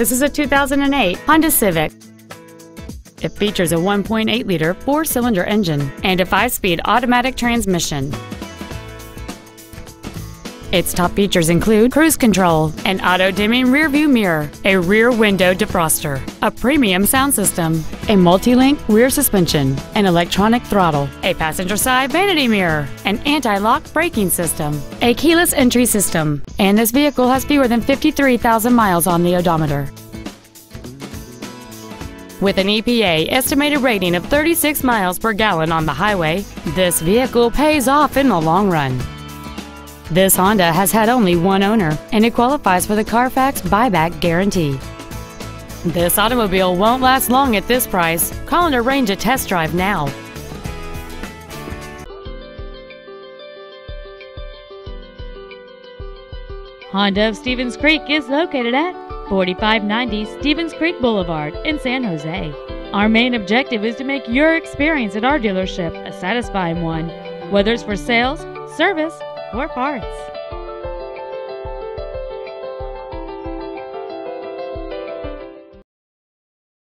This is a 2008 Honda Civic. It features a 1.8-liter four-cylinder engine and a five-speed automatic transmission. Its top features include cruise control, an auto-dimming rearview mirror, a rear window defroster, a premium sound system, a multi-link rear suspension, an electronic throttle, a passenger side vanity mirror, an anti-lock braking system, a keyless entry system, and this vehicle has fewer than 53,000 miles on the odometer. With an EPA estimated rating of 36 miles per gallon on the highway, this vehicle pays off in the long run. This Honda has had only one owner, and it qualifies for the Carfax buyback guarantee. This automobile won't last long at this price. Call and arrange a test drive now. Honda of Stevens Creek is located at 4590 Stevens Creek Boulevard in San Jose. Our main objective is to make your experience at our dealership a satisfying one, whether it's for sales, service, or parts.